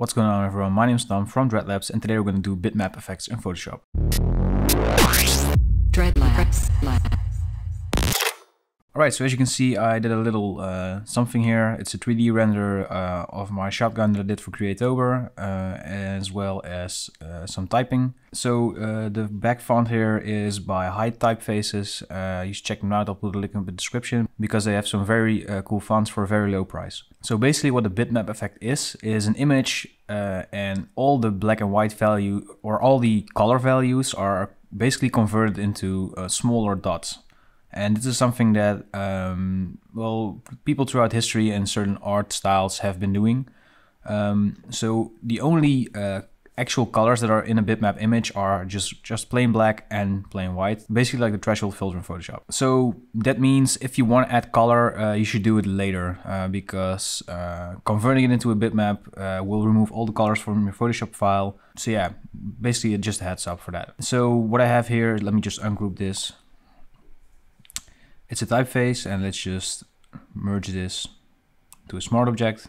What's going on everyone, my name is Tom from Dreadlabs and today we're going to do bitmap effects in Photoshop. Dreadlabs. Alright, so as you can see I did a little uh, something here. It's a 3D render uh, of my shotgun that I did for Creatober, uh, as well as uh, some typing. So uh, the back font here is by Hide Typefaces. Uh, you should check them out, I'll put a link in the description, because they have some very cool fonts for a very low price. So basically what the bitmap effect is, is an image and all the black and white value or all the color values are basically converted into smaller dots. And this is something that, um, well, people throughout history and certain art styles have been doing. Um, so the only uh, actual colors that are in a bitmap image are just, just plain black and plain white, basically like the threshold filter in Photoshop. So that means if you want to add color, uh, you should do it later uh, because uh, converting it into a bitmap uh, will remove all the colors from your Photoshop file. So yeah, basically just a heads up for that. So what I have here, let me just ungroup this. It's a typeface and let's just merge this to a smart object.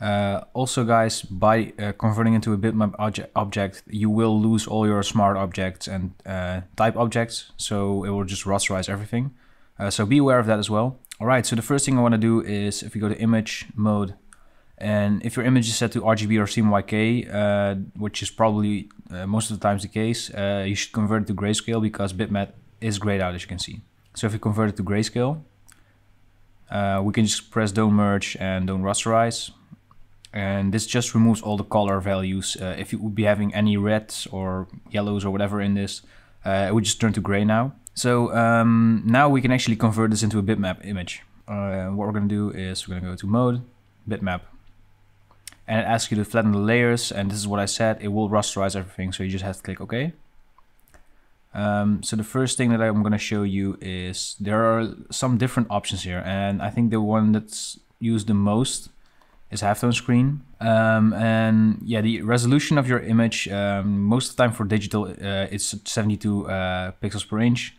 Uh, also guys, by uh, converting into a bitmap obje object, you will lose all your smart objects and uh, type objects, so it will just rasterize everything. Uh, so be aware of that as well. Alright, so the first thing I want to do is if you go to image mode, and if your image is set to RGB or CMYK, uh, which is probably uh, most of the times the case, you should convert it to grayscale because bitmap is grayed out as you can see. So if we convert it to grayscale, we can just press don't merge and don't rasterize and this just removes all the color values. Uh, if you would be having any reds or yellows or whatever in this, uh, it would just turn to gray now. So um, now we can actually convert this into a bitmap image. Uh, what we're going to do is we're going to go to mode, bitmap, and it asks you to flatten the layers. And this is what I said, it will rasterize everything. So you just have to click OK. Um, so the first thing that I'm going to show you is there are some different options here. And I think the one that's used the most is halftone screen. Um, and yeah, the resolution of your image, um, most of the time for digital, uh, it's 72 uh, pixels per inch.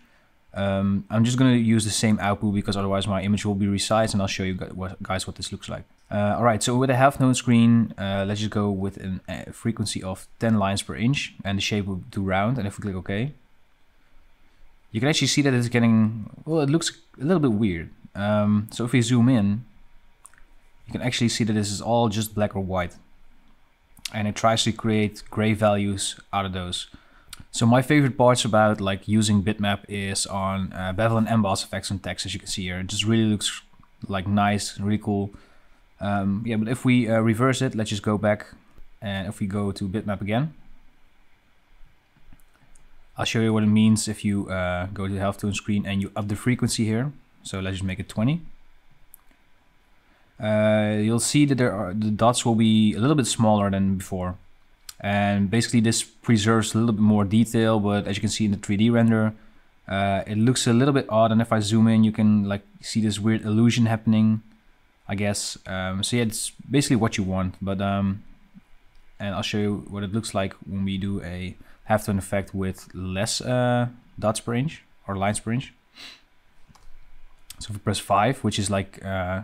Um, I'm just going to use the same output because otherwise my image will be resized and I'll show you guys what this looks like. Uh, Alright, so with a half-tone screen, uh, let's just go with a frequency of 10 lines per inch and the shape will do round and if we click OK, you can actually see that it's getting, well, it looks a little bit weird. Um, so if we zoom in, you can actually see that this is all just black or white. And it tries to create gray values out of those. So my favorite parts about like using bitmap is on uh, bevel and emboss effects on text as you can see here. It just really looks like nice, really cool. Um, yeah, but if we uh, reverse it, let's just go back and if we go to bitmap again, I'll show you what it means if you uh, go to the halftone screen and you up the frequency here. So let's just make it 20 uh, you'll see that there are the dots will be a little bit smaller than before. And basically this preserves a little bit more detail, but as you can see in the 3D render, uh, it looks a little bit odd. And if I zoom in, you can like see this weird illusion happening, I guess. Um, so yeah, it's basically what you want, but um, and I'll show you what it looks like when we do a halftone effect with less uh, dots per inch or lines per inch. So if we press five, which is like uh,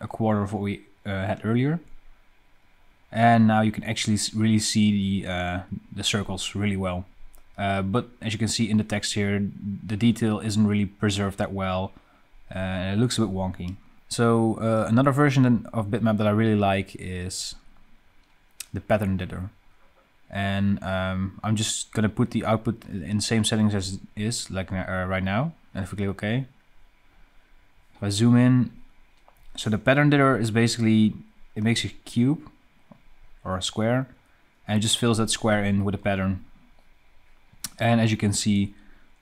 a quarter of what we uh, had earlier. And now you can actually really see the, uh, the circles really well. Uh, but as you can see in the text here, the detail isn't really preserved that well. And it looks a bit wonky. So another version of bitmap that I really like is the pattern dither. And um, I'm just gonna put the output in the same settings as it is, like uh, right now. And if we click OK, if I zoom in, so the pattern dither is basically, it makes a cube or a square and it just fills that square in with a pattern. And as you can see,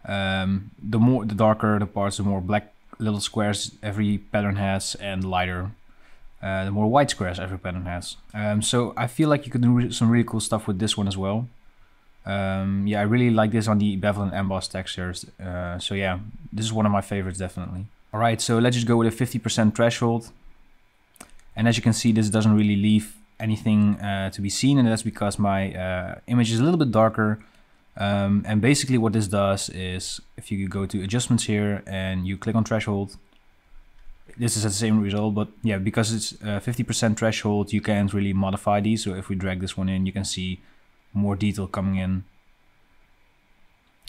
um, the more the darker the parts, the more black little squares every pattern has and lighter uh, the more white squares every pattern has. Um, so I feel like you could do some really cool stuff with this one as well. Um, yeah, I really like this on the bevel and emboss textures. Uh, so yeah, this is one of my favorites definitely. All right, so let's just go with a 50% threshold. And as you can see, this doesn't really leave anything uh, to be seen, and that's because my uh, image is a little bit darker. Um, and basically what this does is, if you go to adjustments here and you click on threshold, this is the same result, but yeah, because it's uh, 50% threshold, you can't really modify these. So if we drag this one in, you can see more detail coming in.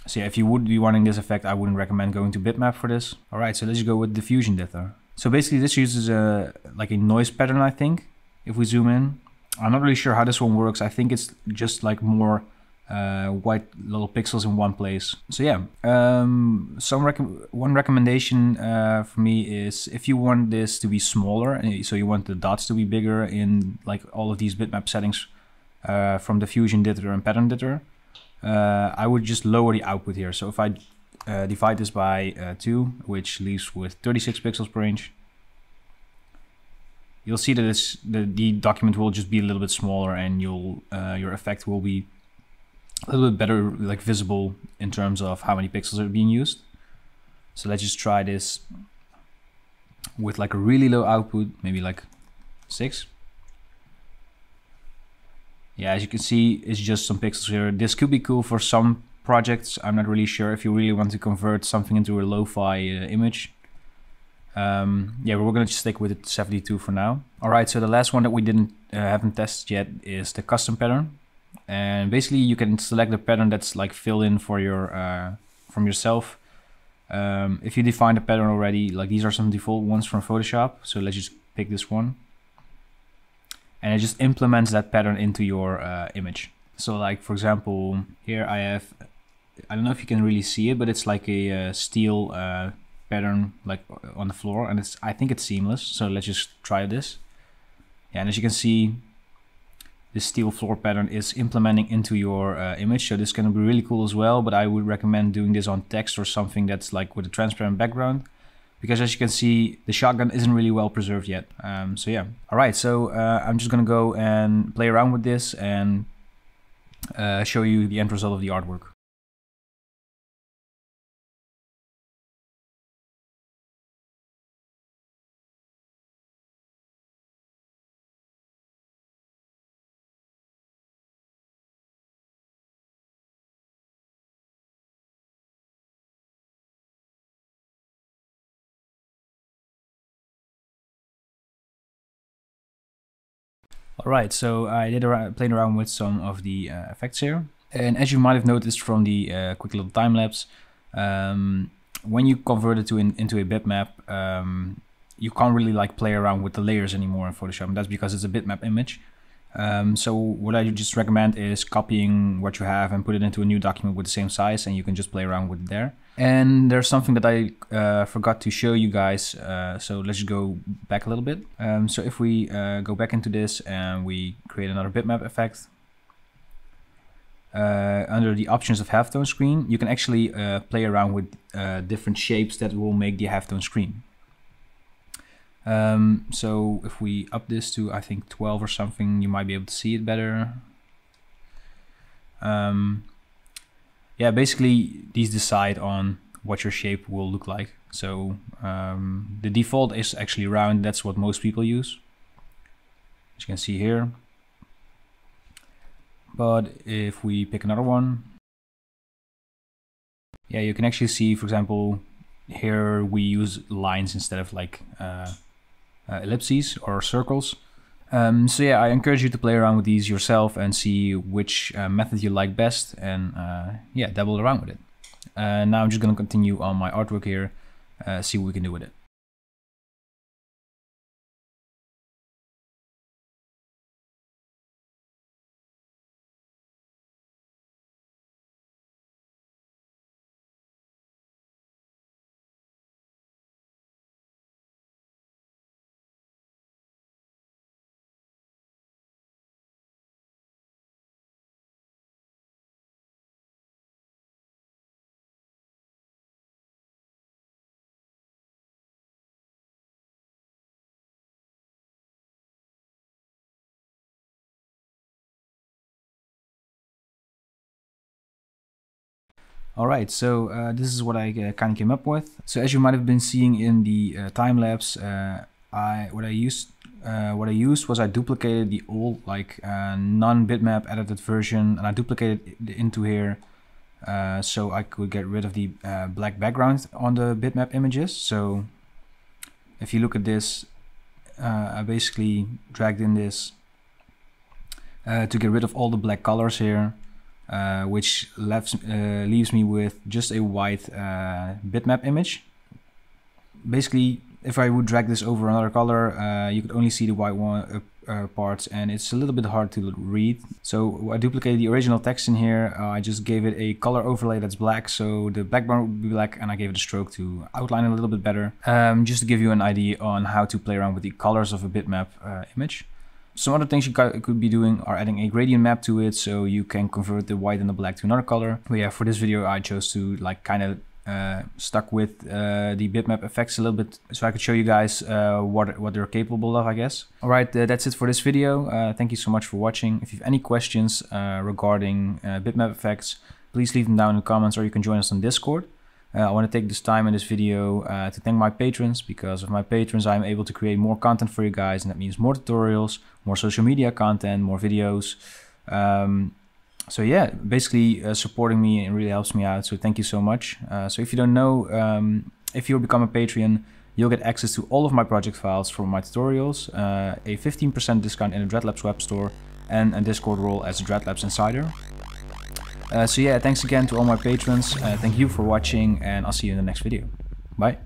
So yeah, if you would be wanting this effect, I wouldn't recommend going to bitmap for this. All right, so let's go with diffusion dither. So basically this uses a like a noise pattern, I think, if we zoom in. I'm not really sure how this one works. I think it's just like more uh, white little pixels in one place. So yeah, um, some rec one recommendation uh, for me is if you want this to be smaller, so you want the dots to be bigger in like all of these bitmap settings uh, from fusion dither and pattern dither, uh, I would just lower the output here. So if I uh, divide this by uh, 2, which leaves with 36 pixels per inch, you'll see that the, the document will just be a little bit smaller and you'll your effect will be a little bit better like visible in terms of how many pixels are being used. So let's just try this with like a really low output, maybe like 6 yeah, as you can see, it's just some pixels here. This could be cool for some projects. I'm not really sure if you really want to convert something into a lo-fi uh, image. Um, yeah, we're gonna stick with it 72 for now. All right, so the last one that we didn't uh, haven't tested yet is the custom pattern, and basically you can select the pattern that's like filled in for your uh, from yourself. Um, if you define the pattern already, like these are some default ones from Photoshop. So let's just pick this one and it just implements that pattern into your uh, image. So like for example, here I have, I don't know if you can really see it, but it's like a uh, steel uh, pattern like on the floor and it's I think it's seamless. So let's just try this. Yeah, and as you can see, this steel floor pattern is implementing into your uh, image. So this can be really cool as well, but I would recommend doing this on text or something that's like with a transparent background because as you can see, the shotgun isn't really well preserved yet. Um, so yeah. All right, so uh, I'm just gonna go and play around with this and uh, show you the end result of the artwork. Alright, so I did around, played around with some of the uh, effects here. And as you might have noticed from the uh, quick little time lapse, um, when you convert it to in, into a bitmap, um, you can't really like play around with the layers anymore in Photoshop. And that's because it's a bitmap image. Um, so what I just recommend is copying what you have and put it into a new document with the same size and you can just play around with it there. And there's something that I uh, forgot to show you guys. Uh, so let's go back a little bit. Um, so if we uh, go back into this and we create another bitmap effect, uh, under the options of halftone screen, you can actually uh, play around with uh, different shapes that will make the halftone screen. Um, so if we up this to I think 12 or something, you might be able to see it better. Um, yeah, basically these decide on what your shape will look like. So um, the default is actually round. That's what most people use. As you can see here. But if we pick another one, yeah, you can actually see, for example, here we use lines instead of like uh, uh, ellipses or circles. Um, so yeah, I encourage you to play around with these yourself and see which uh, method you like best and uh, yeah, dabble around with it. Uh, now I'm just gonna continue on my artwork here, uh, see what we can do with it. All right, so uh, this is what I uh, kind of came up with. So as you might have been seeing in the uh, time lapse, uh, I what I used uh, what I used was I duplicated the old like uh, non-bitmap edited version and I duplicated it into here so I could get rid of the black background on the bitmap images. So if you look at this, I basically dragged in this to get rid of all the black colors here, uh, which leaves, uh, leaves me with just a white uh, bitmap image. Basically, if I would drag this over another color, uh, you could only see the white one, uh, parts and it's a little bit hard to read. So I duplicated the original text in here. I just gave it a color overlay that's black. So the background would be black and I gave it a stroke to outline it a little bit better. Um, just to give you an idea on how to play around with the colors of a bitmap image. Some other things you could be doing are adding a gradient map to it so you can convert the white and the black to another color. But yeah, for this video I chose to like kind of uh, stuck with uh, the bitmap effects a little bit so I could show you guys uh, what, what they're capable of, I guess. Alright, uh, that's it for this video. Uh, thank you so much for watching. If you have any questions uh, regarding bitmap effects, please leave them down in the comments or you can join us on Discord. I want to take this time in this video to thank my patrons. Because of my patrons, I'm able to create more content for you guys, and that means more tutorials, more social media content, more videos. Um, so yeah, basically uh, supporting me and really helps me out. So thank you so much. Uh, so if you don't know, um, if you become a Patreon, you'll get access to all of my project files from my tutorials, uh, a 15% discount in the Dreadlabs web store, and a Discord role as a Dreadlabs insider. Uh, so yeah, thanks again to all my patrons. Uh, thank you for watching, and I'll see you in the next video. Bye.